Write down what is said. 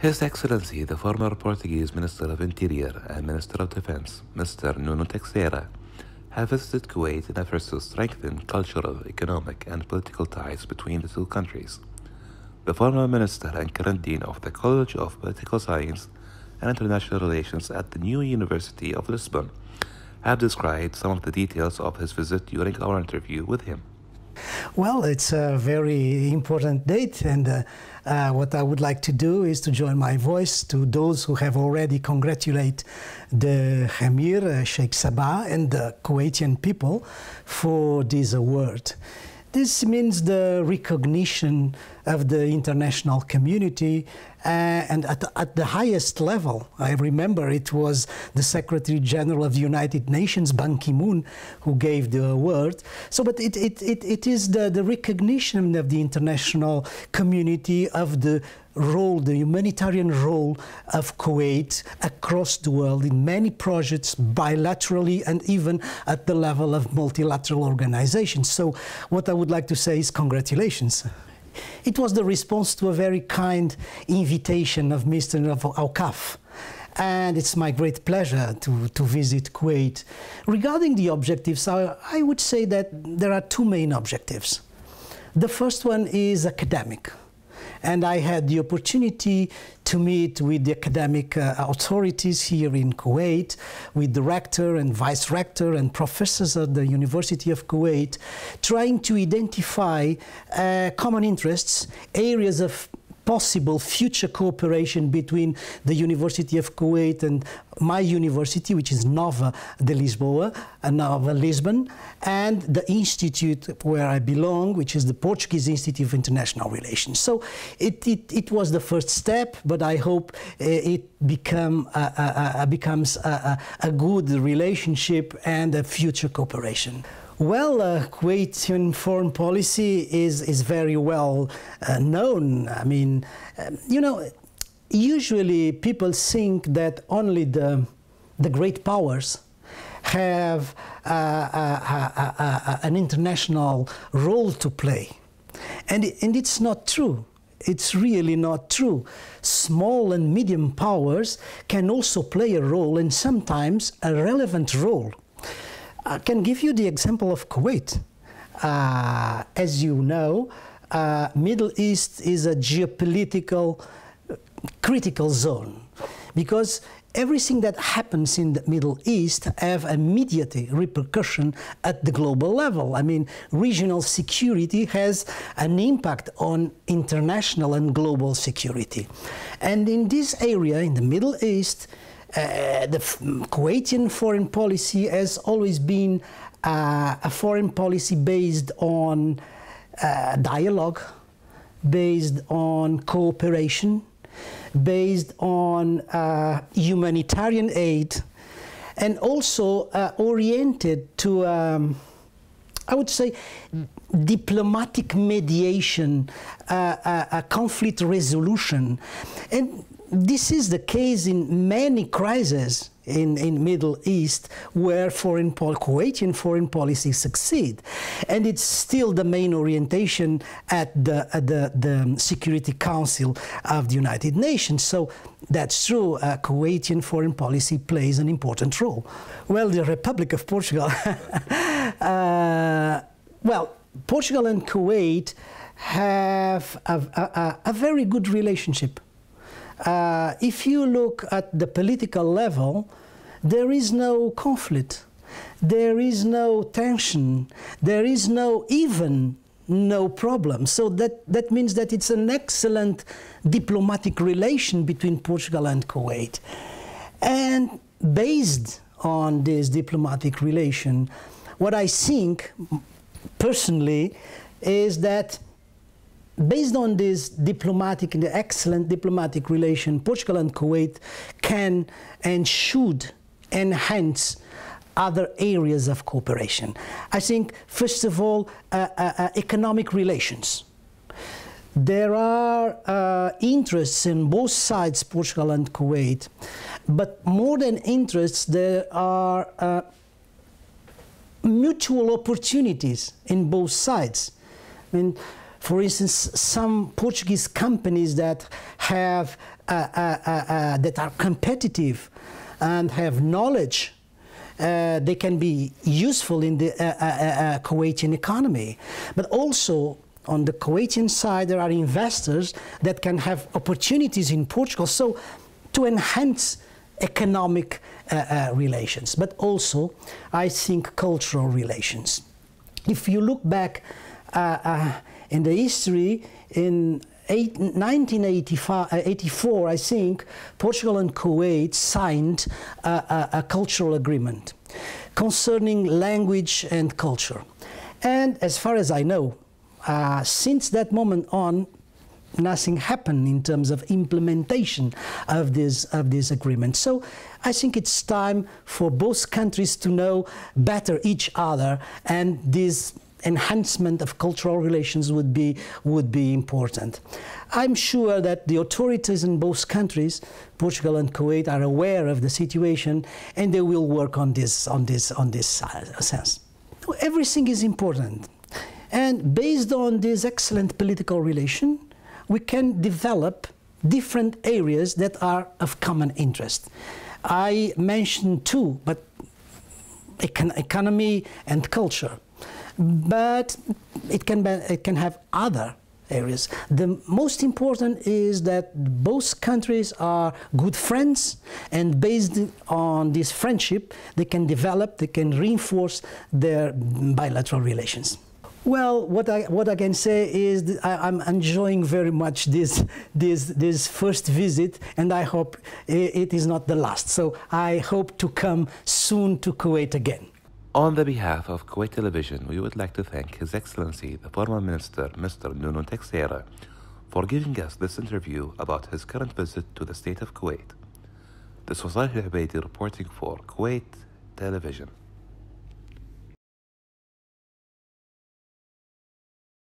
His Excellency, the former Portuguese Minister of Interior and Minister of Defense, Mr. Nuno Teixeira, have visited Kuwait in efforts to strengthen cultural, economic, and political ties between the two countries. The former minister and current dean of the College of Political Science and International Relations at the new University of Lisbon have described some of the details of his visit during our interview with him. Well, it's a very important date, and uh, uh, what I would like to do is to join my voice to those who have already congratulated the Emir uh, Sheikh Sabah and the Kuwaitian people for this award. This means the recognition of the international community uh, and at, at, the highest level. I remember it was the Secretary General of the United Nations, Ban Ki-moon, who gave the award. So, but it, it, it, it is the, the recognition of the international community of the role, the humanitarian role of Kuwait across the world in many projects, bilaterally and even at the level of multilateral organizations. So, what I would like to say is congratulations. It was the response to a very kind invitation of Mr. Awqaf. And it's my great pleasure to, to visit Kuwait. Regarding the objectives, I, I would say that there are two main objectives. The first one is academic and I had the opportunity to meet with the academic uh, authorities here in Kuwait, with the rector and vice rector and professors at the University of Kuwait, trying to identify uh, common interests, areas of possible future cooperation between the University of Kuwait and my university, which is Nova de Lisboa, uh, Nova Lisbon, and the institute where I belong, which is the Portuguese Institute of International Relations. So it, it, it was the first step, but I hope uh, it become, uh, uh, uh becomes a, a good relationship and a future cooperation. Well, uh, Kuwaitian foreign policy is, is very well uh, known. I mean, um, you know, usually people think that only the, the great powers have uh, uh, uh, uh an international role to play. And, and it's not true. It's really not true. Small and medium powers can also play a role and sometimes a relevant role. I can give you the example of Kuwait. Uh, as you know, uh, Middle East is a geopolitical critical zone because everything that happens in the Middle East have immediate repercussion at the global level. I mean, regional security has an impact on international and global security. And in this area, in the Middle East, uh, the Kuwaitian foreign policy has always been uh, a foreign policy based on uh, dialogue, based on cooperation, based on uh, humanitarian aid, and also uh, oriented to. Um, I would say diplomatic mediation, uh, conflict resolution. And this is the case in many crises in, in Middle East where foreign Kuwaitian foreign policy succeed. And it's still the main orientation at the, at the, the Security Council of the United Nations. So that's true, uh, Kuwaitian foreign policy plays an important role. Well, the Republic of Portugal, uh, well, Portugal and Kuwait have a, a, a very good relationship. Uh, if you look at the political level, there is no conflict, there is no tension, there is no even no problem. So that, that means that it's an excellent diplomatic relation between Portugal and Kuwait. And based on this diplomatic relation, what I think personally is that based on this diplomatic and excellent diplomatic relation, Portugal and Kuwait can and should enhance other areas of cooperation. I think, first of all, uh, uh, uh, economic relations. There are uh, interests in both sides, Portugal and Kuwait, but more than interests, there are uh, mutual opportunities in both sides. I mean, for instance, some Portuguese companies that have uh, uh, uh, uh that are competitive and have knowledge. Uh, they can be useful in the Kuwaitian economy, but also on the Kuwaitian side, there are investors that can have opportunities in Portugal. So, to enhance economic uh, uh, relations, but also, I think, cultural relations. If you look back uh, uh Uh, uh, in the history, in 1984, uh, I think, Portugal and Kuwait signed a cultural agreement concerning language and culture. And as far as I know, uh, since that moment on, nothing happened in terms of implementation of this of this agreement. So I think it's time for both countries to know better each other, and this enhancement of cultural relations would be would be important. I'm sure that the authorities in both countries, Portugal and Kuwait, are aware of the situation, and they will work on this on this on this uh, sense. Everything is important. And based on this excellent political relation, we can develop different areas that are of common interest. I mentioned two, but econ economy and culture. But it can, be, it can have other areas. The most important is that both countries are good friends, and based on this friendship, they can develop, they can reinforce their bilateral relations. Well, what I, what I can say is I, am enjoying very much this, this, this first visit, and I hope it is not the last. So I hope to come soon to Kuwait again. On the behalf of Kuwait Television, we would like to thank His Excellency, the former Minister, Mr. Nuno Teixeira, for giving us this interview about his current visit to the state of Kuwait. This was Ali Ubaidi reporting for Kuwait Television.